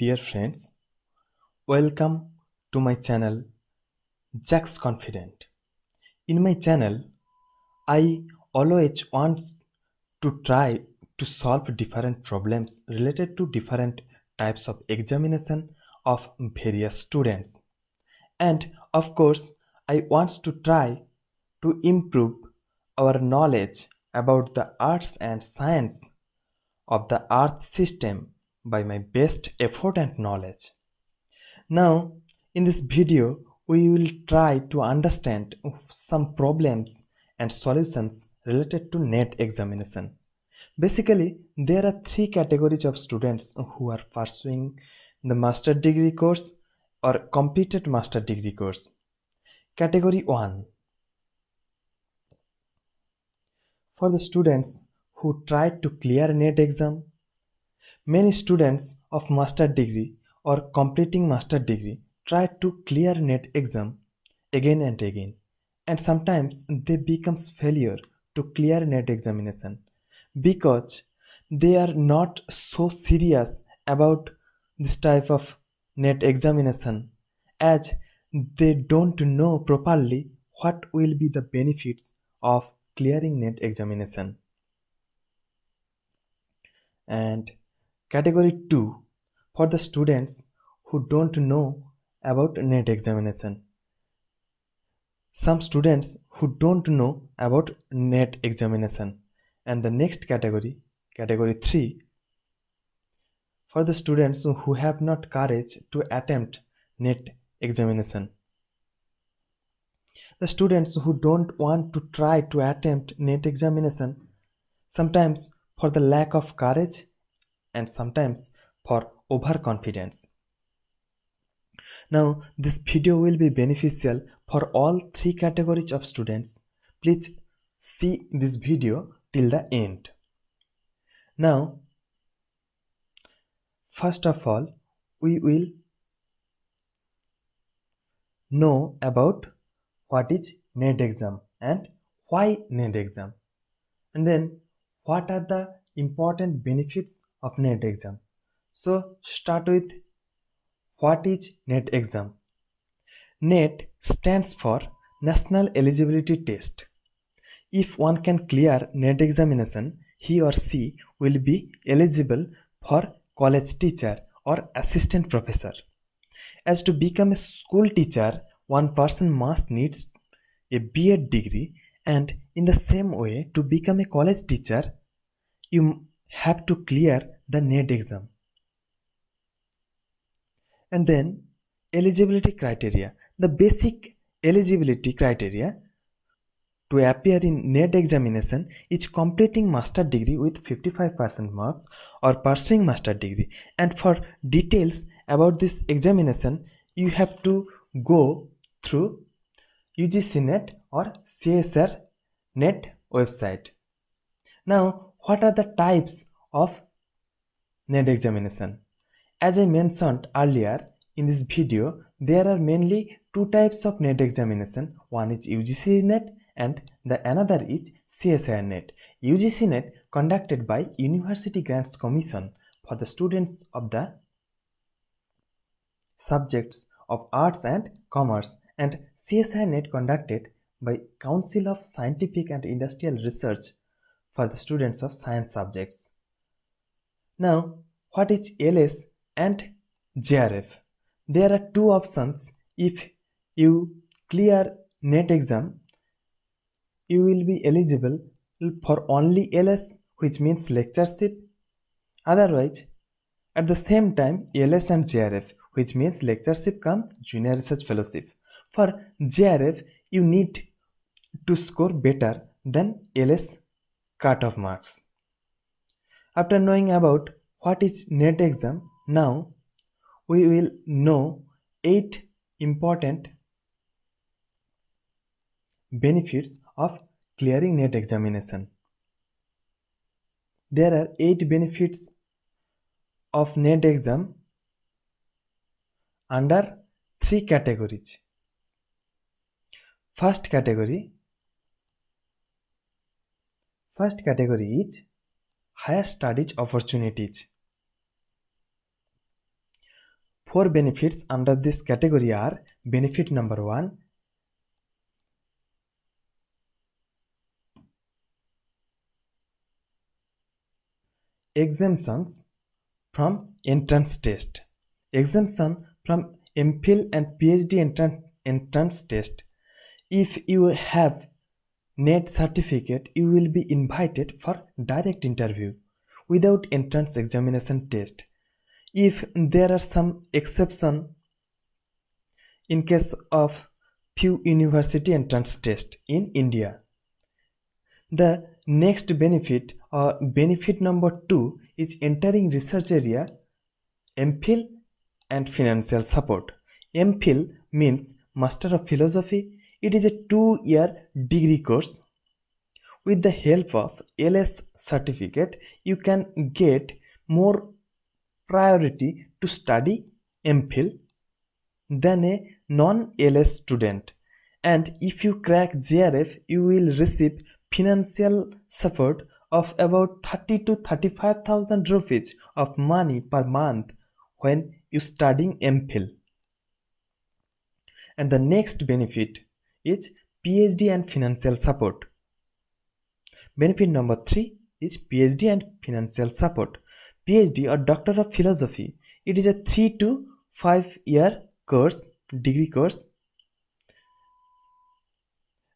dear friends. Welcome to my channel Jax Confident. In my channel, I always want to try to solve different problems related to different types of examination of various students. And of course, I want to try to improve our knowledge about the arts and science of the earth system by my best effort and knowledge. Now, in this video, we will try to understand some problems and solutions related to NET examination. Basically, there are three categories of students who are pursuing the master degree course or completed master degree course. Category 1 For the students who tried to clear NET exam, many students of master degree or completing master degree try to clear net exam again and again and sometimes they becomes failure to clear net examination because they are not so serious about this type of net examination as they don't know properly what will be the benefits of clearing net examination. And category 2 for the students who don't know about net examination. Some students who don't know about net examination. And the next category category 3 for the students who have not courage to attempt net examination. The students who don't want to try to attempt net examination sometimes for the lack of courage and sometimes for overconfidence now, this video will be beneficial for all three categories of students. Please see this video till the end. Now, first of all, we will know about what is NET exam and why NET exam and then what are the important benefits of NET exam. So start with what is NET exam? NET stands for National Eligibility Test. If one can clear NET examination, he or she will be eligible for college teacher or assistant professor. As to become a school teacher, one person must needs a B.Ed degree and in the same way to become a college teacher, you have to clear the NET exam. And then eligibility criteria. The basic eligibility criteria to appear in NET examination is completing master degree with 55% marks or pursuing master degree. And for details about this examination you have to go through UGC NET or CSIR NET website. Now what are the types of NET examination? As I mentioned earlier in this video, there are mainly two types of NET examination. One is UGC NET and the another is CSIR NET. UGC NET conducted by University Grants Commission for the students of the subjects of arts and commerce and CSIR NET conducted by Council of Scientific and Industrial Research for the students of science subjects. Now, what is LS and JRF. There are two options. If you clear NET exam, you will be eligible for only LS which means lectureship. Otherwise, at the same time LS and JRF which means lectureship come junior research fellowship. For JRF, you need to score better than LS cut-off marks. After knowing about what is NET exam, now we will know 8 important benefits of clearing NET examination. There are 8 benefits of NET exam under 3 categories. First category First category is higher studies opportunities. four benefits under this category are benefit number one exemptions from entrance test exemption from mphil and phd entrance, entrance test if you have net certificate you will be invited for direct interview without entrance examination test. If there are some exception in case of few university entrance test in india. The next benefit or benefit number 2 is entering research area mphil and financial support. Mphil means master of philosophy it is a two-year degree course. With the help of ls certificate you can get more priority to study mphil than a non-ls student. And if you crack jrf you will receive financial support of about 30 to 35000 rupees of money per month when you studying mphil and the next benefit is phd and financial support. Benefit number 3 is phd and financial support. Phd or doctor of philosophy. It is a 3 to 5 year course degree course.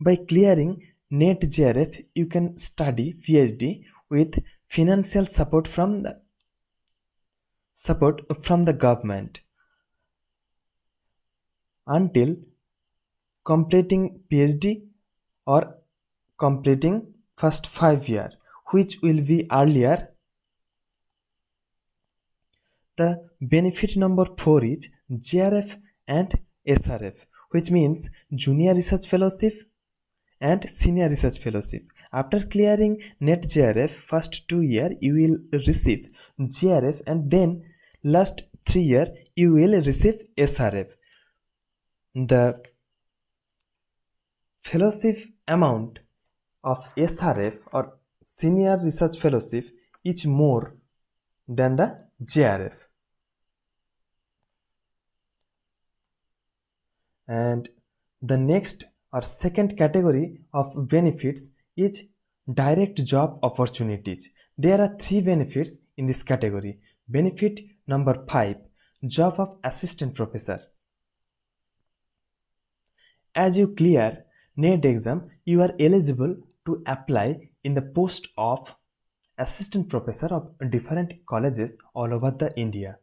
By clearing net jrf you can study phd with financial support from the support from the government. Until completing phd or completing first 5 year which will be earlier. The benefit number 4 is jrf and srf which means junior research fellowship and senior research fellowship. After clearing net jrf first two year you will receive jrf and then last three year you will receive srf the fellowship amount of srf or senior research fellowship is more than the jrf and the next or second category of benefits is direct job opportunities. There are three benefits in this category. Benefit number 5 job of assistant professor. As you clear net exam you are eligible to apply in the post of assistant professor of different colleges all over the india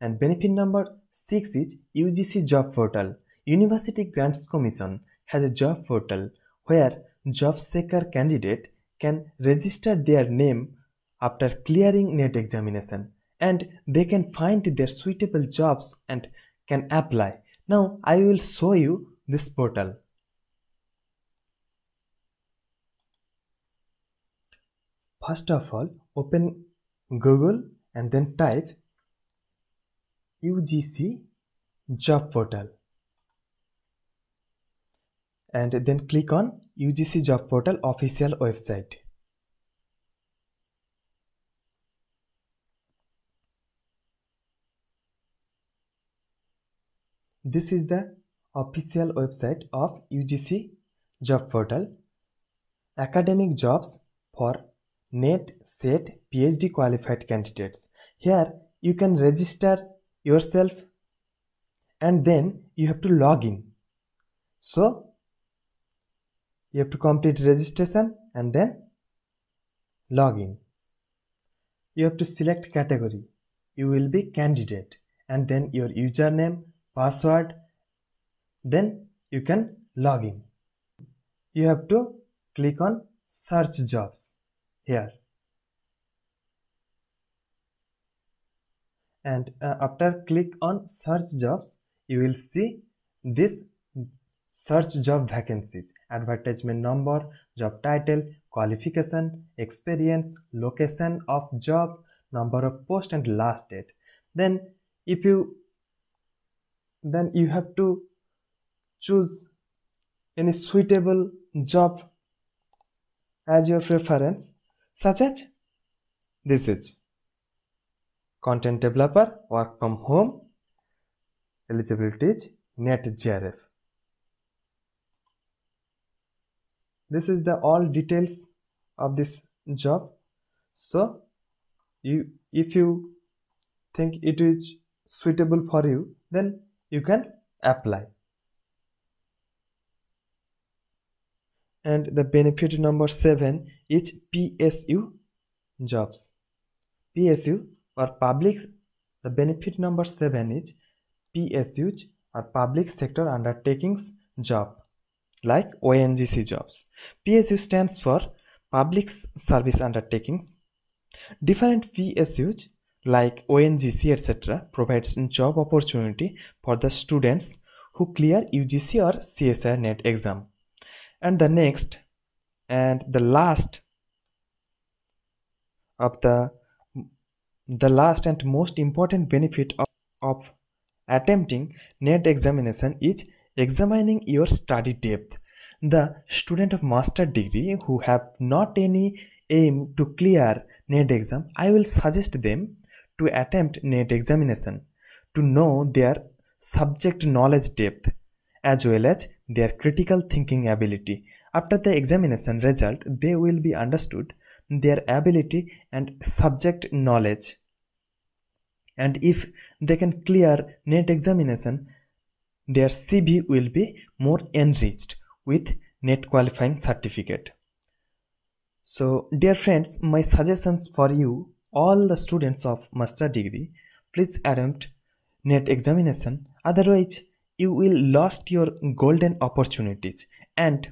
and benefit number 6 is ugc job portal University Grants Commission has a job portal where job seeker candidate can register their name after clearing NET examination and they can find their suitable jobs and can apply. Now I will show you this portal. First of all, open Google and then type UGC job portal and then click on UGC Job Portal official website. This is the official website of UGC Job Portal. Academic jobs for NET, SET, PhD qualified candidates. Here you can register yourself and then you have to log in. So you have to complete registration and then login you have to select category you will be candidate and then your username password then you can log in you have to click on search jobs here and uh, after click on search jobs you will see this search job vacancies advertisement number job title qualification experience location of job number of post and last date. Then if you then you have to choose any suitable job as your preference such as this is content developer work from home eligibility is net JRF. This is the all details of this job. So you if you think it is suitable for you then you can apply. And the benefit number 7 is PSU jobs. PSU or public the benefit number 7 is PSU or public sector undertakings job like ONGC jobs. PSU stands for public service undertakings. Different PSUs like ONGC etc. provides job opportunity for the students who clear UGC or CSIR NET exam. And the next and the last of the the last and most important benefit of, of attempting NET examination is examining your study depth. The student of master degree who have not any aim to clear NET exam, I will suggest them to attempt NET examination to know their subject knowledge depth as well as their critical thinking ability. After the examination result, they will be understood their ability and subject knowledge. And if they can clear NET examination, their CV will be more enriched with NET qualifying certificate. So, dear friends, my suggestions for you, all the students of master degree, please attempt NET examination. Otherwise, you will lost your golden opportunities and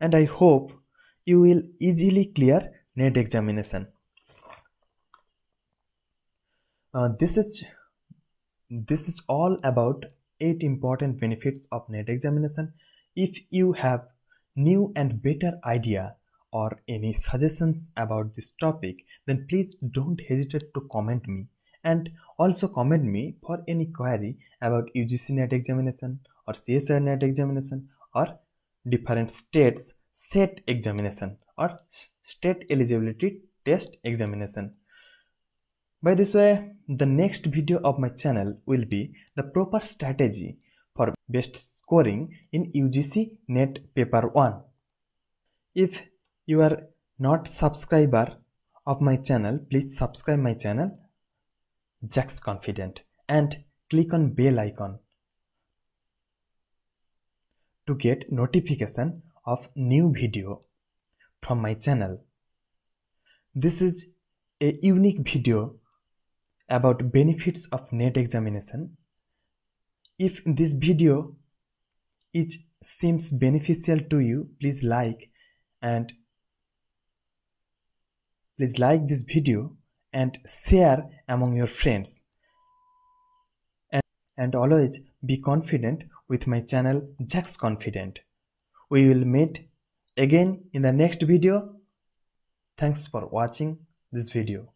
and I hope you will easily clear NET examination. Uh, this is this is all about eight important benefits of NET examination. If you have new and better idea or any suggestions about this topic, then please don't hesitate to comment me and also comment me for any query about UGC NET examination or CSIR NET examination or different states SET examination or state eligibility test examination. By this way, the next video of my channel will be the proper strategy for best scoring in UGC NET paper 1. If you are not subscriber of my channel, please subscribe my channel Jax Confident and click on bell icon to get notification of new video from my channel. This is a unique video about benefits of NET examination. If this video it seems beneficial to you, please like and please like this video and share among your friends. And, and always be confident with my channel Jax Confident. We will meet again in the next video. Thanks for watching this video.